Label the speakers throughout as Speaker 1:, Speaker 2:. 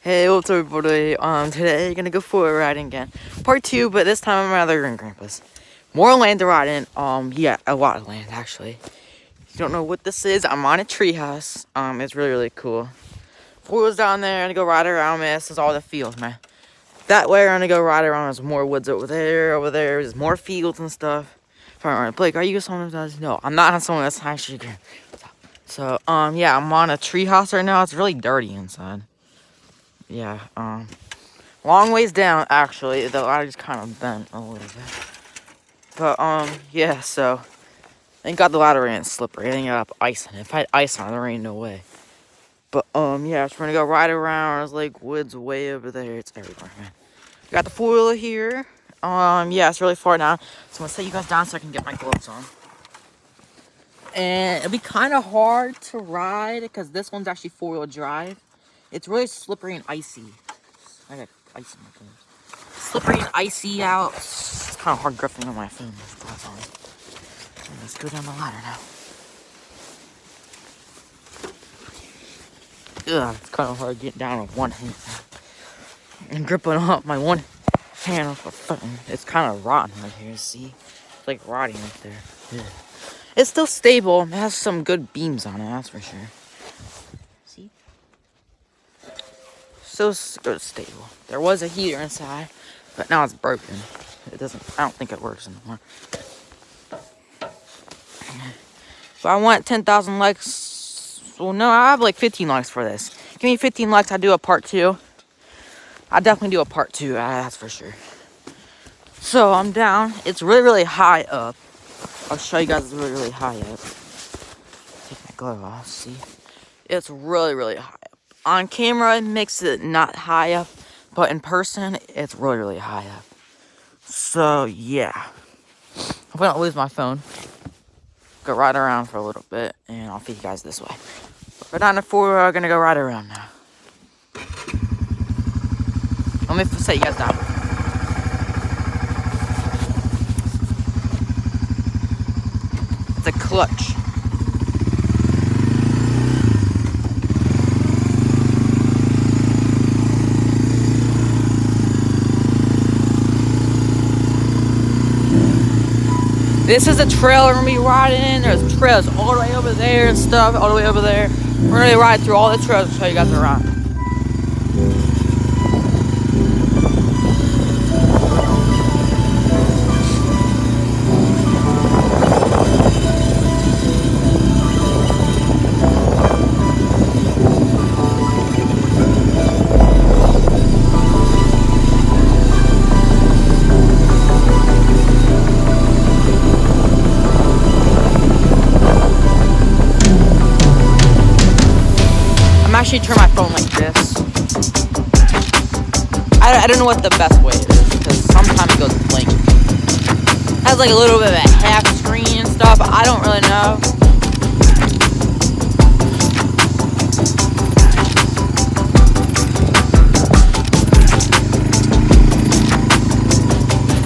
Speaker 1: Hey, what's up everybody? Um, today gonna go for a riding again. Part two, but this time I'm rather in Grandpa's. More land to ride in. Um, yeah, a lot of land actually. If you don't know what this is, I'm on a treehouse. Um, it's really, really cool. Four wheels down there, gonna go ride around, man. This is all the fields, man. That way, I'm gonna go ride around. There's more woods over there, over there. There's more fields and stuff. Blake, are you someone that does? No, I'm not on someone that's actually good. So, um, yeah, I'm on a treehouse right now. It's really dirty inside. Yeah, um, long ways down, actually, The just kind of bent a little bit. But, um, yeah, so, thank God the ladder ain't slippery. I think I got ice on it. If I had ice on it, there ain't no way. But, um, yeah, just gonna go right around. There's, like, woods way over there. It's everywhere, man. Got the four-wheeler here. Um, yeah, it's really far down. So I'm gonna set you guys down so I can get my gloves on. And it'll be kind of hard to ride because this one's actually four-wheel drive. It's really slippery and icy. I got ice in my gloves. Slippery and icy out. It's kind of hard gripping on my phone. Let's go down the ladder now. Ugh, it's kind of hard getting down with one hand. And gripping up my one hand off a phone. It's kind of rotten right here, see? It's like rotting right there. Yeah. It's still stable. It has some good beams on it, that's for sure. See? Still good stable. There was a heater inside, but now it's broken. It doesn't, I don't think it works anymore. If I want 10,000 likes, well, no, I have like 15 likes for this. Give me 15 likes, I'll do a part two. I'll definitely do a part two, uh, that's for sure. So I'm down. It's really, really high up. I'll show you guys it's really, really high up. Take my glove off, see? It's really, really high. On camera, it makes it not high up, but in person, it's really, really high up. So, yeah. If I don't lose my phone, go ride around for a little bit, and I'll feed you guys this way. We're down to four, we're gonna go ride around now. Let me set you guys down. A clutch. This is a trail we're gonna be riding in. There's trails all the way over there and stuff, all the way over there. We're gonna ride through all the trails and show you guys around. Actually turn my phone like this. I, I don't know what the best way is because sometimes it goes blank. It has like a little bit of a half screen and stuff. I don't really know.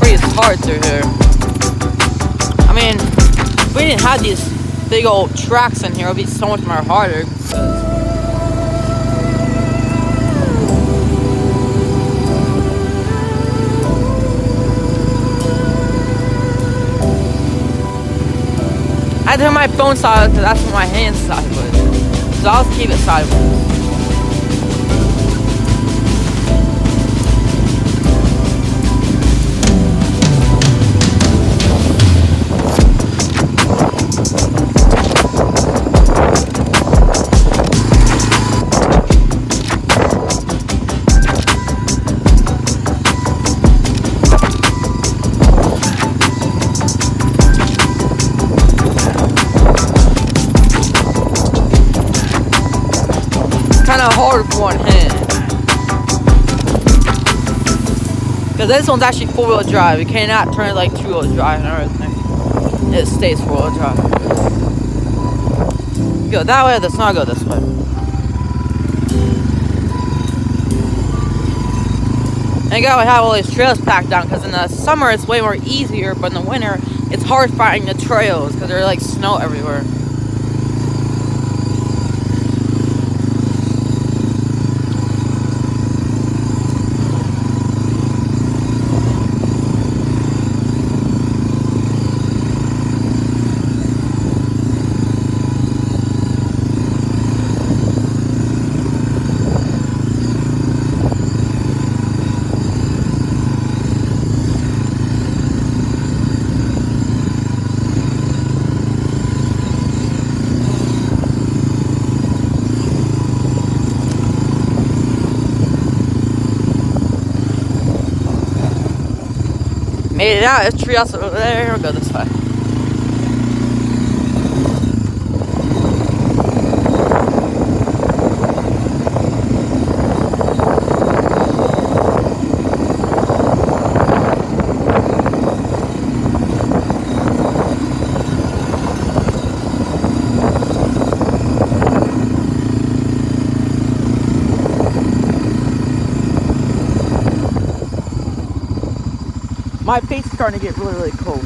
Speaker 1: Pretty hard through here. I mean, if we didn't have these big old tracks in here, it would be so much more harder. Turn my phone sideways because that's what my hand's sideways. So I'll keep it sideways. Because this one's actually four-wheel drive. You cannot turn it like two-wheel drive and everything. It stays four-wheel drive. Go that way, let's not go this way. And gotta have all these trails packed down because in the summer it's way more easier, but in the winter it's hard finding the trails because there's like snow everywhere. Made it's over there. Uh, we'll go this way. My face is starting to get really, really cold.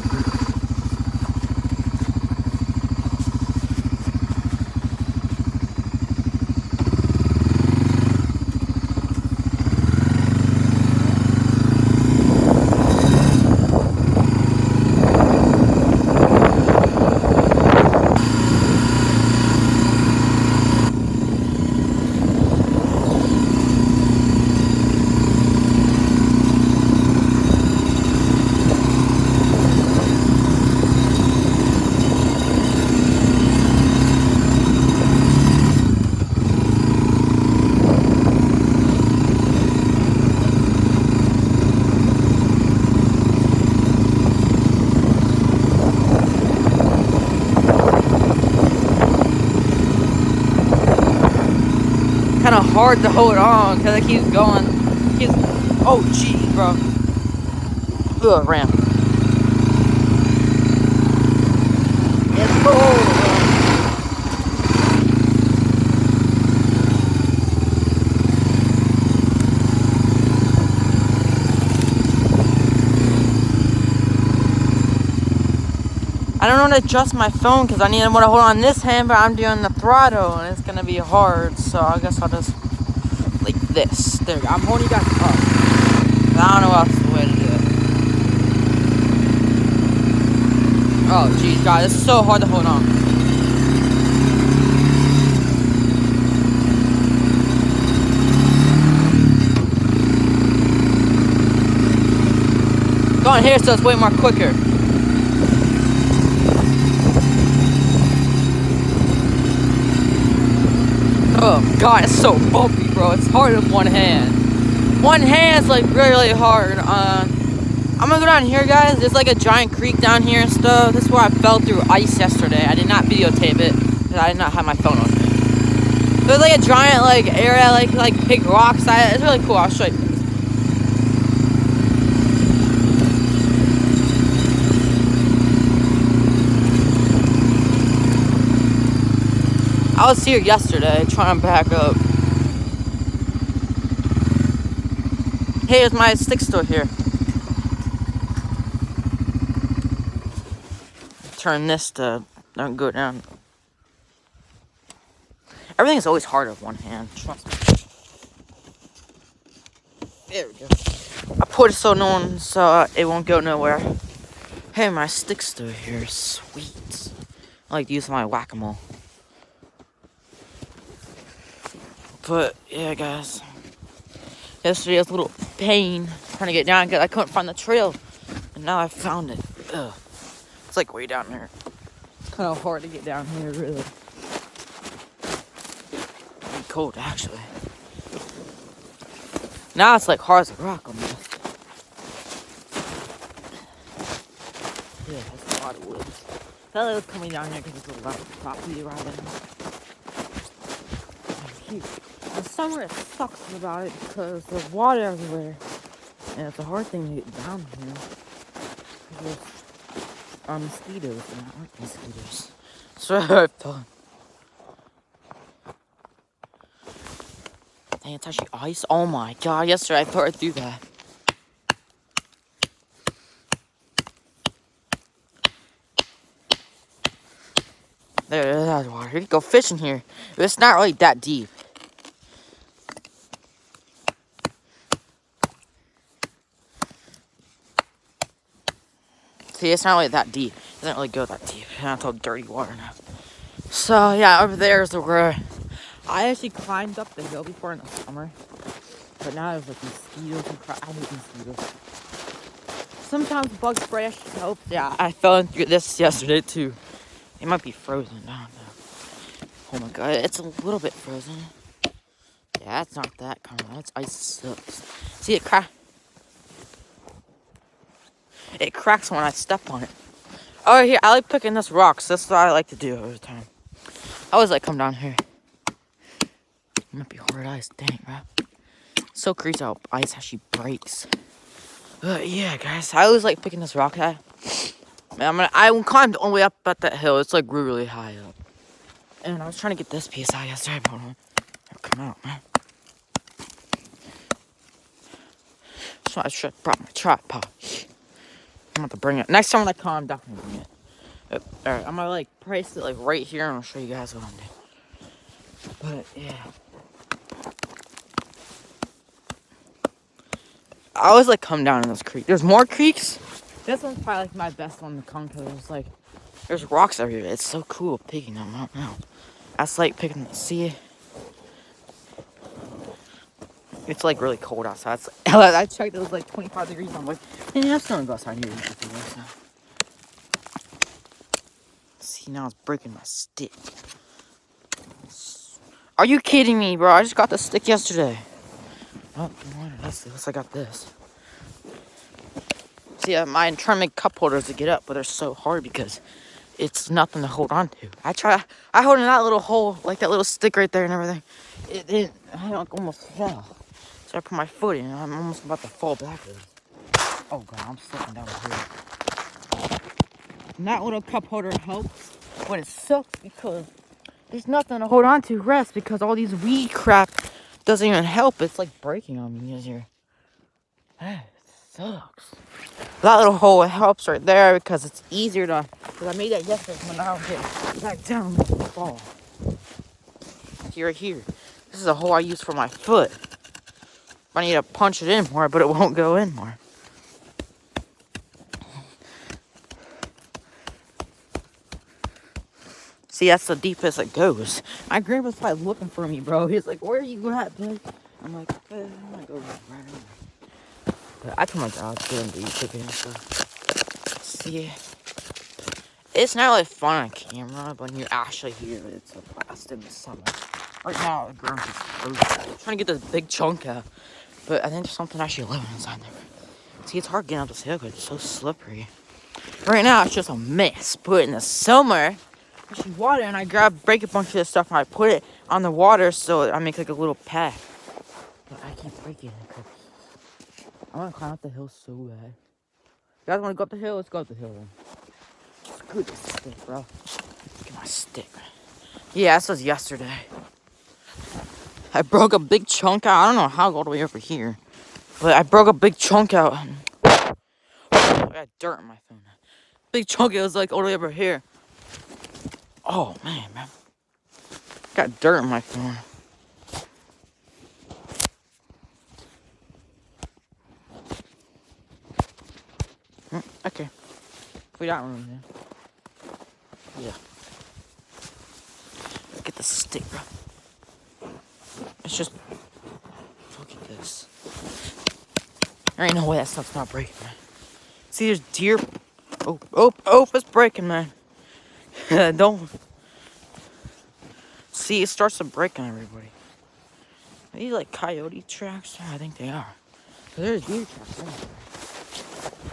Speaker 1: kind of hard to hold on because it keeps going. Keeps, oh, jeez, bro. Ugh, ramp. It's cold. I don't how to adjust my phone because I need to want to hold on this hand, but I'm doing the throttle and it's gonna be hard. So I guess I'll just this. There. I'm holding you guys up. I don't know else the way to do it. Oh, jeez, guys, it's so hard to hold on. Going here, so it's way more quicker. Oh god, it's so bumpy, bro. It's hard with one hand. One hand's like really, hard. Uh, I'm gonna go down here, guys. There's like a giant creek down here and stuff. This is where I fell through ice yesterday. I did not videotape it because I did not have my phone on me. There's like a giant like area, like like big rocks. It's really cool. I'll show you. I was here yesterday trying to back up. Hey, there's my stick store here. Turn this to don't go down. Everything is always hard with one hand. Trust me. There we go. I put it so no one so uh, it won't go nowhere. Hey, my stick store here. Sweet. I like to use my whack-a-mole. But yeah, guys. Yesterday was a little pain trying to get down because I couldn't find the trail, and now I found it. Ugh. It's like way down there. It's kind of hard to get down here, really. Cold, actually. Now it's like hard as a rock almost. Yeah, that's a lot of woods. It was coming down here because it's a lot of property right in. The summer it sucks about it because there's water everywhere. And it's a hard thing to get down here. There's uh, mosquitoes and I like mosquitoes. So I thought. Dang, it's actually ice. Oh my god, yesterday I thought I'd do that. There, there's water. You can go fishing here. It's not really that deep. See, it's not really that deep. It doesn't really go that deep. It's all dirty water now. So, yeah, over there is where I actually climbed up the hill before in the summer. But now there's like mosquitoes and crap. I hate mosquitoes. Sometimes bug spray actually helps. Yeah, I fell into this yesterday too. It might be frozen. I. Oh my god, it's a little bit frozen. Yeah, it's not that of. That's ice sucks. See it crack. It cracks when I step on it. Oh, here, I like picking this rocks. That's what I like to do the time. I always like come down here. might be hard ice, dang, bro. So crazy how ice actually breaks. But yeah, guys, I always like picking this rock. Man, I'm gonna, I climbed all the way up at that hill. It's like really high up. And I was trying to get this piece out yesterday, but uh, come out, man. So I should have brought my tripod. I'm about to bring it. Next time when I come, I'm definitely bring it. Uh, Alright, I'm gonna like price it like right here and I'll show you guys what I'm doing. But yeah. I always like come down in this creek. There's more creeks. This one's probably like my best one to come because there's like there's rocks everywhere. It's so cool picking them. Don't know. That's like picking the It's like really cold outside. It's, I checked it was like 25 degrees. I'm like, yeah, I'm still gonna go outside here. See now it's breaking my stick. Are you kidding me, bro? I just got the stick yesterday. Oh, let's see. I got this. See, uh, I'm trying cup holders to get up, but they're so hard because it's nothing to hold on to. I try, I hold in that little hole, like that little stick right there and everything. It, it I almost fell. I put my foot in I'm almost about to fall backwards. Oh god, I'm slipping down here. And that little cup holder helps, but it sucks because there's nothing to hold on to rest because all these weed crap doesn't even help. It's like breaking on me you're. That sucks. That little hole helps right there because it's easier to. Because I made that yesterday when I don't back down fall. See right here. This is a hole I use for my foot. I need to punch it in more, but it won't go in more. See, that's the deepest it goes. My grandpa's probably looking for me, bro. He's like, where are you at, bud? I'm like, eh, I'm gonna go right now. But I told my dad to get him to eat and stuff. See, it's not really fun on camera, but when you're actually hear it, it's a blast in the summer. Right now, the ground is trying to get this big chunk out. But I think there's something actually living inside there. See, it's hard getting up this hill because it's so slippery. Right now, it's just a mess. But in the summer, I water and I grab, break a bunch of this stuff and I put it on the water so I make like a little path. But I keep breaking it because I want to climb up the hill so bad. You guys want to go up the hill? Let's go up the hill then. Screw this stick, bro. Look at my stick. Yeah, this was yesterday. I broke a big chunk out. I don't know how all the way over here. But I broke a big chunk out. I got dirt on my phone. Big chunk, it was like all the way over here. Oh, man, man. Got dirt on my phone. Mm, okay. We got room there. Yeah. Get the stick, bro. It's just, look at this. There ain't no way that stuff's not breaking, man. See, there's deer. Oh, oh, oh, it's breaking, man. Don't. See, it starts to break on everybody. Are these like coyote tracks? I think they are. There's deer tracks.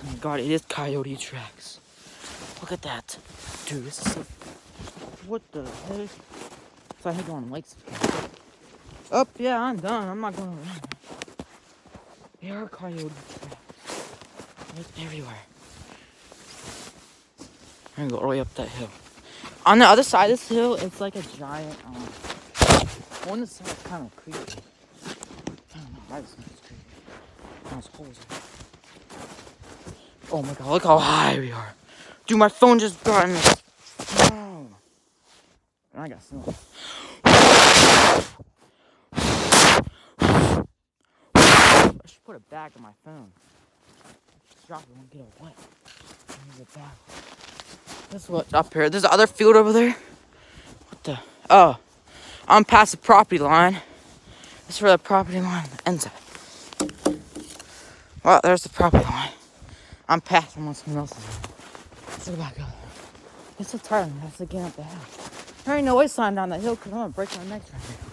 Speaker 1: Oh my god, it is coyote tracks. Look at that. Dude, this is so... What the heck? It's like going lakes. Up, oh, yeah, I'm done. I'm not going around. There are coyote tracks. They're everywhere. I'm gonna go all the way up that hill. On the other side of this hill, it's like a giant, um, one of the kind of creepy. I don't know why this thing's creepy. Holes Oh my god, look how high we are. Dude, my phone just got me. Oh. I got snow. Put a bag on my phone. Drop it, won't get wet. A bag. This what up here. There's other field over there. What the? Oh, I'm past the property line. This is where the property line ends at. Well, there's the property line. I'm past them on someone else's. Let's go back up. It's so tired. I have to get up the hill. There ain't no way sliding down that hill because I'm gonna break my neck right here.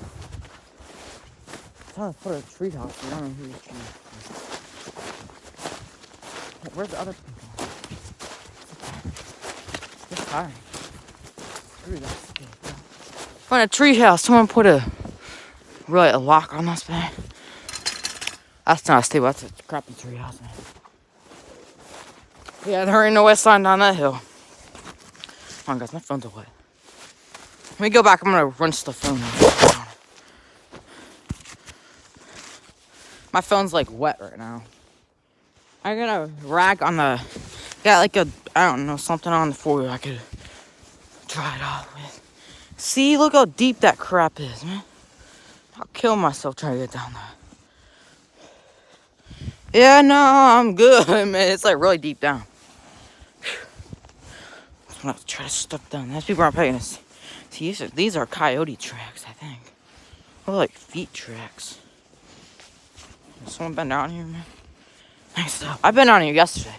Speaker 1: Trying to put a tree house. I don't know who's tree. Where's the other people? tiring. Screw that. Find a tree house. Someone put a really a lock on this thing. That's not a stable. That's a crappy tree house, man. Yeah, there ain't no west side down that hill. Come on, guys. My phone's away. Let me go back. I'm gonna rinse the phone. My phone's like wet right now. I got a rag on the, got like a, I don't know, something on the floor I could dry it off with. See, look how deep that crap is, man. I'll kill myself trying to get down there. Yeah, no, I'm good, man. It's like really deep down. I'm gonna try to stuff down. These people aren't paying us. See, these are, these are coyote tracks, I think. Or like feet tracks. Someone been down here, man? Nice stuff. I've been down here yesterday.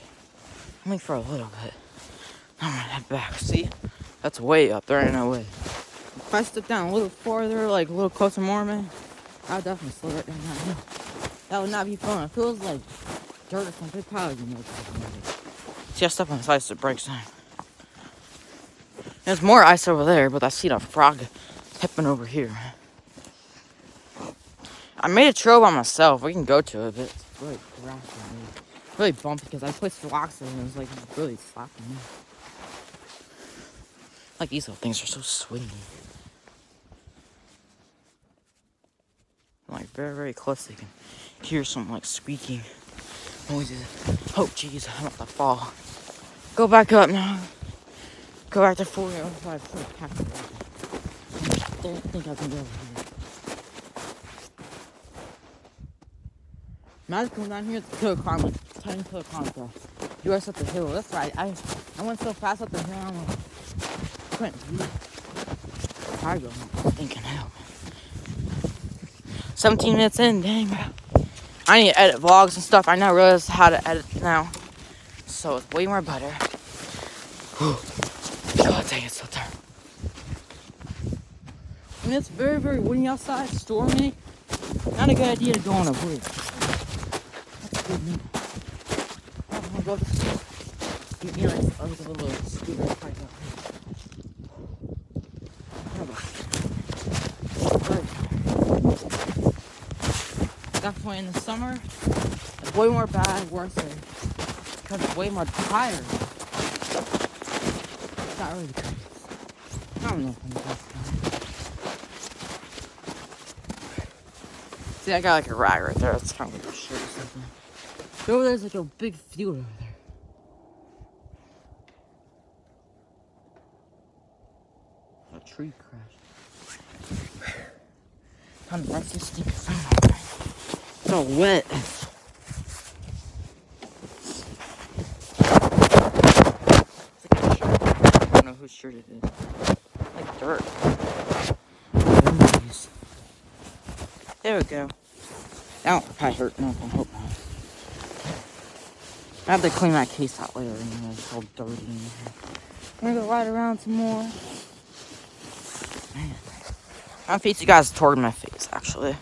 Speaker 1: Only for a little bit. I'm gonna head back. See? That's way up. There ain't no way. If I step down a little farther, like a little closer more, man, I'll definitely slow right down that hill. That would not be fun. It feels like dirt or some big pile you know. See, I step on the ice, it breaks down. There's more ice over there, but I see a frog hipping over here. I made a trail by myself. We can go to it, but it's really grassy. Really bumpy because I put rocks in and it was like really slapping me. Like these little things are so swingy. Like very, very close. They can hear some like squeaking noises. Oh jeez, I'm about to fall. Go back up now. Go back to 405. I think I can go Imagine coming down here to kill a car, like 10 kill a car. You guys up the hill. That's right. I I went so fast up the hill. I'm like, breathe. I go thinking hell. 17 minutes in, dang, bro. I need to edit vlogs and stuff. I now realize how to edit now. So it's way more better. Whew. God dang, it's so tired. When it's very, very windy outside, stormy, not a good idea to go on a bridge. That's a good news. I'm gonna go to get me like a little scooter right now. Definitely in the summer, it's way more bad, worse because it's way more tired. It's not really case. I don't know See, I got like a rag right there. That's kind of like a shirt or something. Over there's like a big field over there. A tree crash. To rinse this stinking phone off. It's all oh, wet. It's like a shirt. I don't know whose shirt it is. Like dirt. There we go. That won't probably hurt. No, I hope not. I have to clean that case out later. You know, it's all dirty in here. I'm gonna go ride around some more. Man. I'm face you guys toward my face, actually.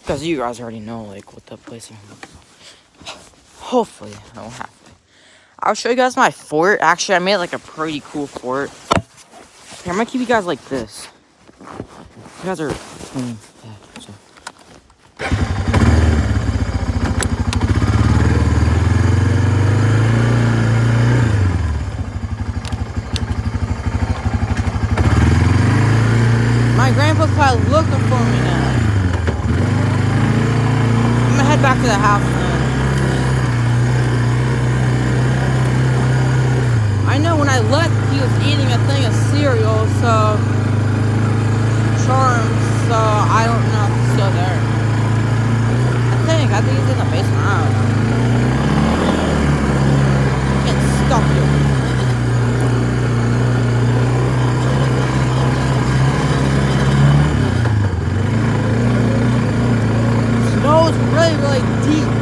Speaker 1: Because you guys already know, like, what the place is. Hopefully, I won't to. I'll show you guys my fort. Actually, I made, like, a pretty cool fort. I'm gonna keep you guys like this. You guys are clean. Yeah, so. My grandpa's probably looking for me now. I'm gonna head back I know when I left, he was eating a thing of cereal, so charms. So I don't know if he's still there. I think I think he's in the basement. I don't know. Can't stop you. Is really, really deep,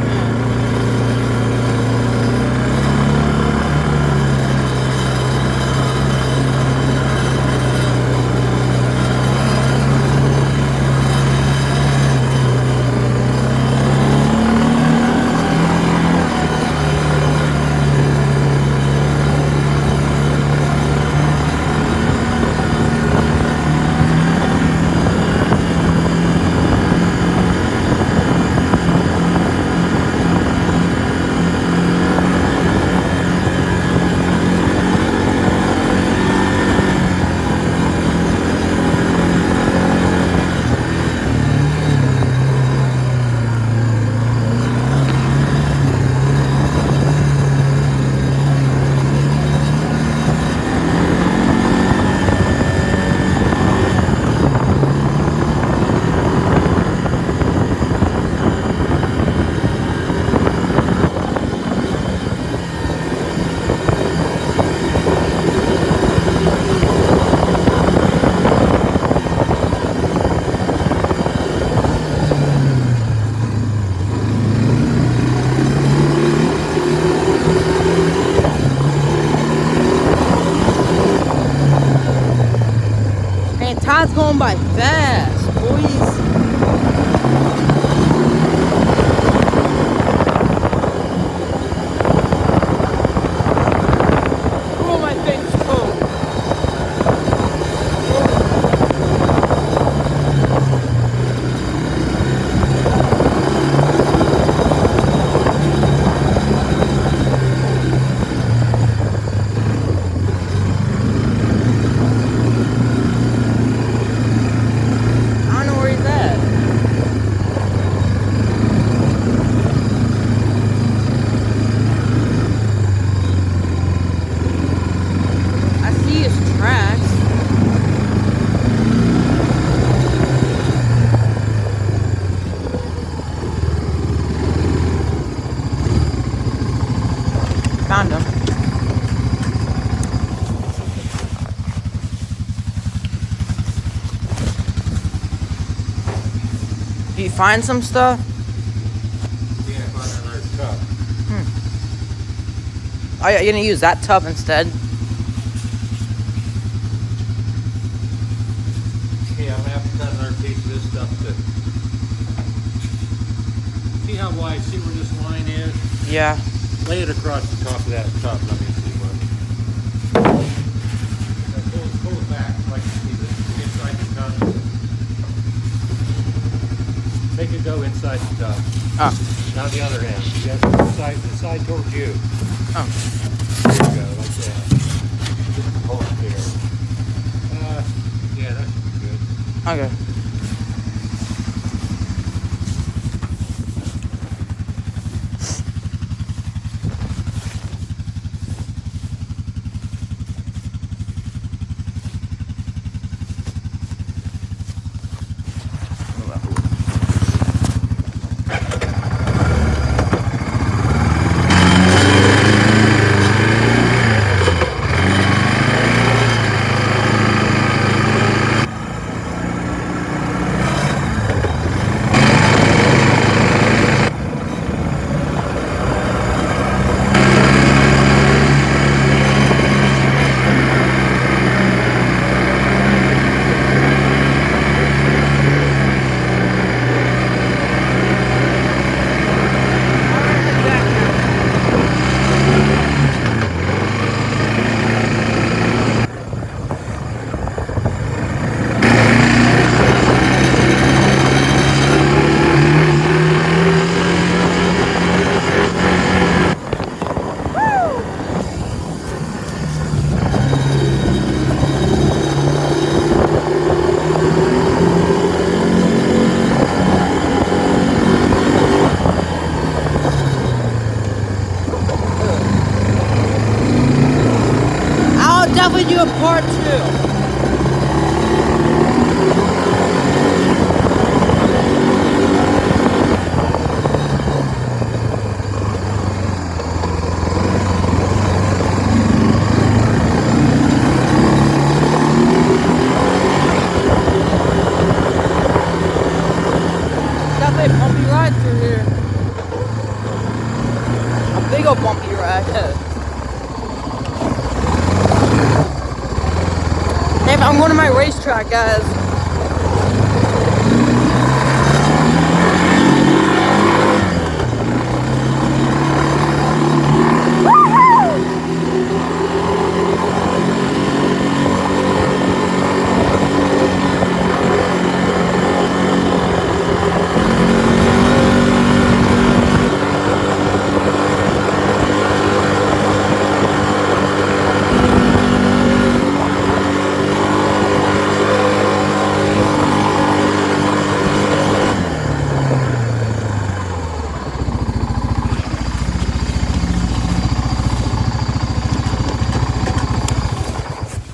Speaker 1: find some stuff?
Speaker 2: Yeah, find another tub. Hmm.
Speaker 1: Are you gonna use that tub instead?
Speaker 2: Yeah, I'm gonna have to cut another piece of this stuff too. See how wide, see where this line is?
Speaker 1: Yeah.
Speaker 2: Lay it across the top of that tub, let me see what. Now Pull, pull it back, like you see this, inside the tub. Make it go inside the tub.
Speaker 1: Oh.
Speaker 2: Now the other end, the side, the side towards you.
Speaker 1: Oh.
Speaker 2: There you go, like that. Just hold it there. Uh, yeah, that should be good.
Speaker 1: Okay.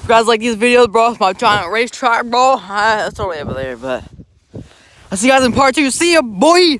Speaker 1: Guys like these videos, bro, my giant racetrack, bro, uh, that's way over there, but I'll see you guys in part two. See ya, boy!